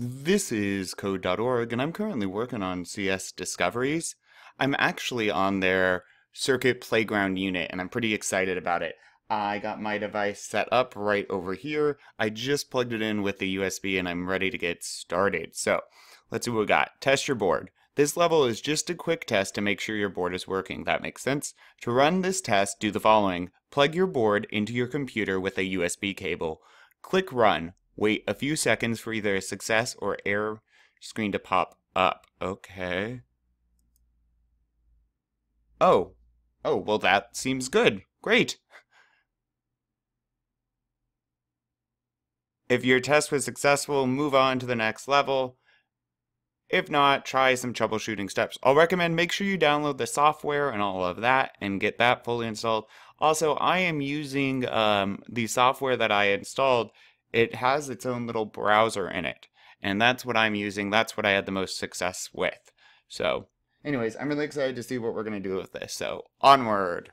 This is code.org, and I'm currently working on CS Discoveries. I'm actually on their Circuit Playground unit, and I'm pretty excited about it. I got my device set up right over here. I just plugged it in with the USB, and I'm ready to get started. So, let's see what we got. Test your board. This level is just a quick test to make sure your board is working. That makes sense? To run this test, do the following. Plug your board into your computer with a USB cable. Click Run. Wait a few seconds for either a success or error screen to pop up. Okay. Oh. Oh, well that seems good. Great. If your test was successful, move on to the next level. If not, try some troubleshooting steps. I'll recommend make sure you download the software and all of that and get that fully installed. Also, I am using um, the software that I installed it has its own little browser in it. And that's what I'm using. That's what I had the most success with. So, anyways, I'm really excited to see what we're going to do with this. So, onward.